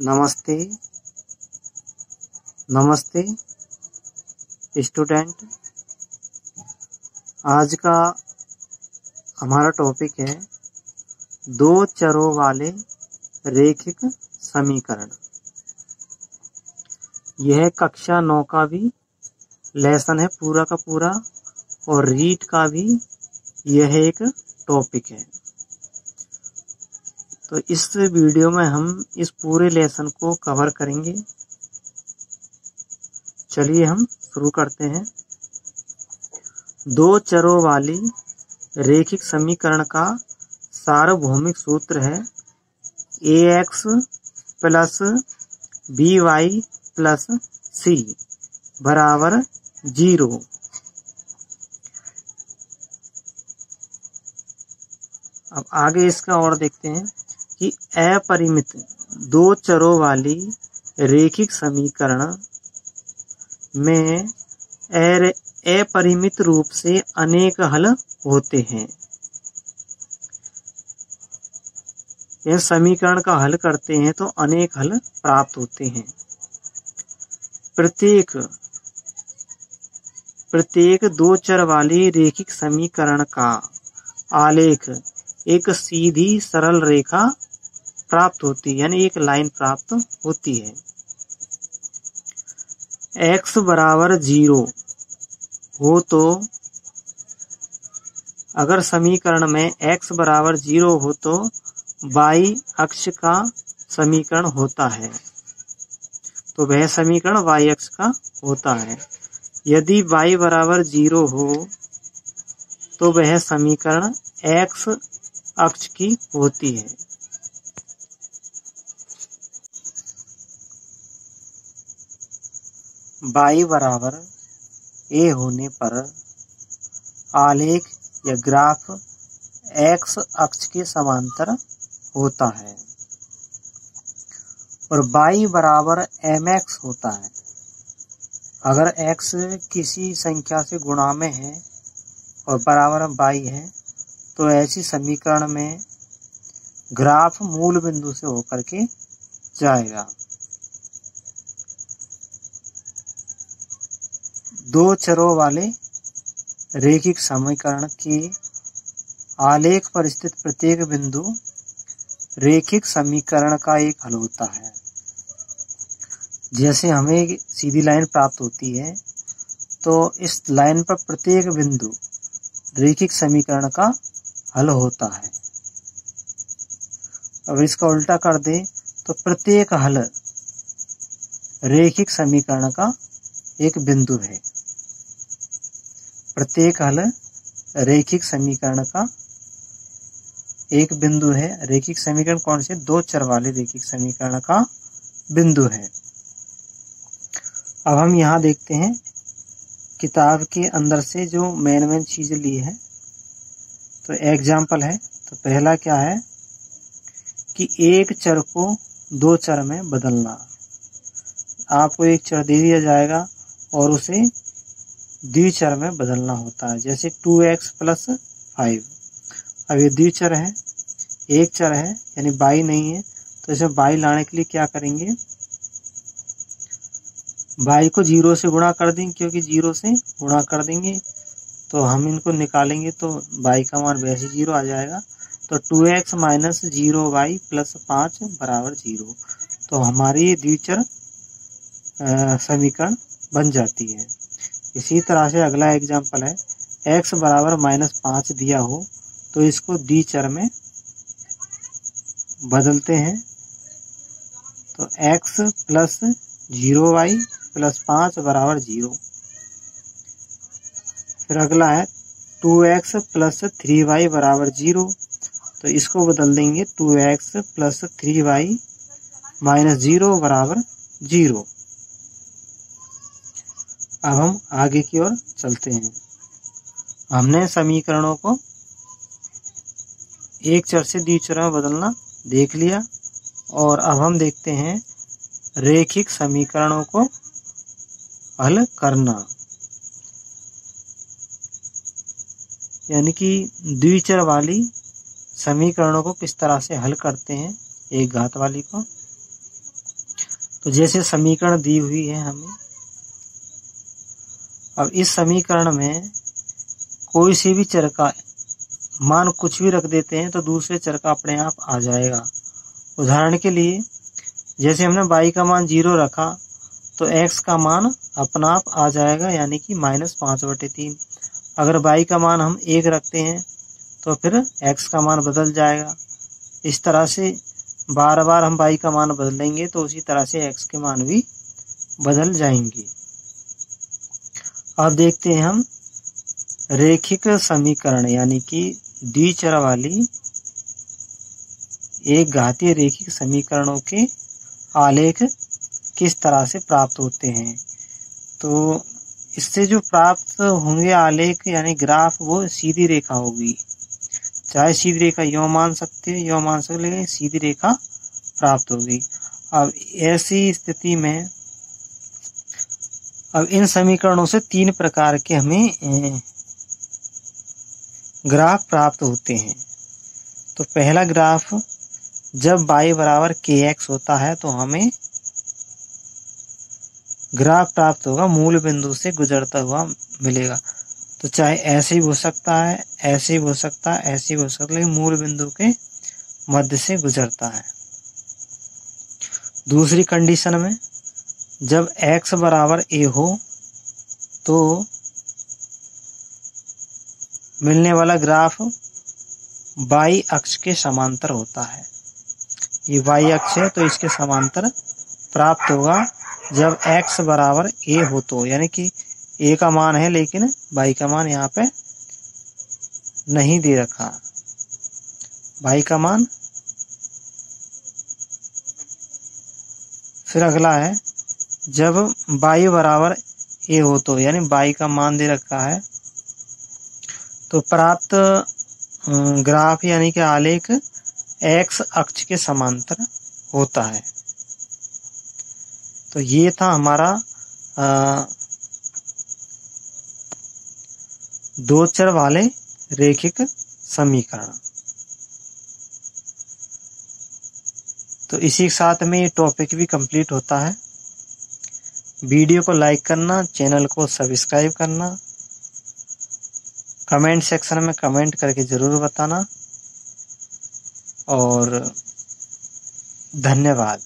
नमस्ते। नमस्ते, स्टूडेंट। आज का हमारा टॉपिक है दो चरों वाले रेखिक समीकरण। यह कक्षा नौ का भी लेसन है पूरा का पूरा, और रीट का भी यह एक टॉपिक है। तो इस वीडियो में हम इस पूरे लेसन को कवर करेंगे। चलिए हम शुरू करते हैं। दो चरों वाली रेखिक समीकरण का सार्वभौमिक सूत्र है। A X plus B Y plus C बराबर ज़ीरो। अब आगे इसका और देखते हैं। कि अपरिमित दो चरों वाली रेखिक समीकरण में अपरिमित रूप से अनेक हल होते हैं। यह समीकरण का हल करते हैं तो अनेक हल प्राप्त होते हैं। प्रत्येक प्रत्येक दो चर वाली रेखिक समीकरण का आलेख एक सीधी सरल रेखा प्राप्त होती है, यानी एक लाइन प्राप्त होती है। X बराबर ज़ीरो हो तो अगर समीकरण में x बराबर ज़ीरो हो तो y अक्ष का समीकरण होता है। तो वह समीकरण y अक्ष का होता है। यदि y बराबर ज़ीरो हो तो वह समीकरण x अक्ष की होती है। बाई बराबर ए होने पर आलेख या ग्राफ एक्स अक्ष के समांतर होता है और बाई बराबर एम एक्स होता है। अगर एक्स किसी संख्या से गुणा में है और बराबर बाई है तो ऐसी समीकरण में ग्राफ मूल बिंदु से होकर के जाएगा। दो चरों वाले रेखिक समीकरण के आलेख पर स्थित प्रत्येक बिंदु रेखिक समीकरण का एक हल होता है। जैसे हमें सीधी लाइन प्राप्त होती है तो इस लाइन पर प्रत्येक बिंदु रेखिक समीकरण का हल होता है। अगर इसका उल्टा कर दे तो प्रत्येक हल रेखिक समीकरण का एक बिंदु है। प्रत्येक हल रेखिक समीकरण का एक बिंदु है। रेखिक समीकरण कौन से? दो चर वाले रेखिक समीकरण का बिंदु है। अब हम यहाँ देखते हैं, किताब के अंदर से जो मेन मेन चीज़ ली है तो एग्ज़ाम्पल है तो पहला क्या है? कि एक चर को दो चर में बदलना। आपको एक चर दे दिया जाएगा और उसे द्विचर में बदलना होता है, जैसे टू एक्स प्लस फाइव अब ये द्विचर है, एक चर है, यानी बाई नहीं है तो इसे बाई लाने के लिए क्या करेंगे? बाई को ज़ीरो से गुणा कर देंगे, क्योंकि ज़ीरो से गुणा कर देंगे तो हम इनको निकालेंगे तो बाई का मान वैसे ज़ीरो आ जाएगा। तो two X minus zero Y plus पाँच बराबर ज़ीरो तो हमारी द्विचर समीकरण बन जाती है। इसी तरह से अगला एग्ज़ाम्पल है एक्स बराबर माइनस पाँच दिया हो तो इसको दी चर में बदलते हैं। तो X plus zero Y plus पाँच बराबर ज़ीरो फिर अगला है two X plus three Y बराबर ज़ीरो तो इसको बदल देंगे two X plus three Y minus zero बराबर ज़ीरो अब हम आगे की ओर चलते हैं। हमने समीकरणों को एक चर से द्विचर बदलना देख लिया और अब हम देखते हैं रेखिक समीकरणों को हल करना। यानी कि द्विचर वाली समीकरणों को किस तरह से हल करते हैं, एक घात वाली को। तो जैसे समीकरण दी हुई है हमें अब इस समीकरण में कोई सी भी चर का मान कुछ भी रख देते हैं तो दूसरे चर का अपने आप आ जाएगा। उदाहरण के लिए, जैसे हमने बाई का मान ज़ीरो रखा तो एक्स का मान अपना आप आ जाएगा, यानी कि माइनस पाँच बटे तीन। अगर बाई का मान हम एक रखते हैं तो फिर एक्स का मान बदल जाएगा। इस तरह से बार बार हम बाई का मान बदलेंगे तो उसी तरह से एक्स के मान भी बदल जाएँगे। अब देखते हैं हम रेखिक समीकरण, यानी कि डी चर वाली एक घातीय रेखिक समीकरणों के आलेख किस तरह से प्राप्त होते हैं। तो इससे जो प्राप्त होंगे आलेख, यानी ग्राफ, वो सीधी रेखा होगी। चाहे सीधी रेखा यो मान सकते हैं, यो मान सकते लेकिन सीधी रेखा प्राप्त होगी। अब ऐसी स्थिति में अब इन समीकरणों से तीन प्रकार के हमें ग्राफ प्राप्त होते हैं। तो पहला ग्राफ, जब y बराबर के एक्स होता है तो हमें ग्राफ प्राप्त होगा, मूल बिंदु से गुजरता हुआ मिलेगा। तो चाहे ऐसे ही हो सकता है, ऐसे ही हो सकता है, ऐसे ही हो सकता है, लेकिन मूल बिंदु के मध्य से गुजरता है। दूसरी कंडीशन में जब x बराबर a हो तो मिलने वाला ग्राफ y अक्ष के समांतर होता है। ये y अक्ष है तो इसके समांतर प्राप्त होगा। जब x बराबर a हो तो यानी कि a का मान है, लेकिन y का मान यहाँ पे नहीं दे रखा। y का मान फिर अगला है जब बाई बराबर ए हो तो यानी बाई का मान दे रखा है तो प्राप्त ग्राफ यानी कि आलेख एक्स अक्ष के समांतर होता है। तो ये था हमारा आ, दो चर वाले रेखिक समीकरण। तो इसी के साथ में ये टॉपिक भी कंप्लीट होता है। वीडियो को लाइक करना, चैनल को सब्सक्राइब करना, कमेंट सेक्शन में कमेंट करके ज़रूर बताना। और धन्यवाद।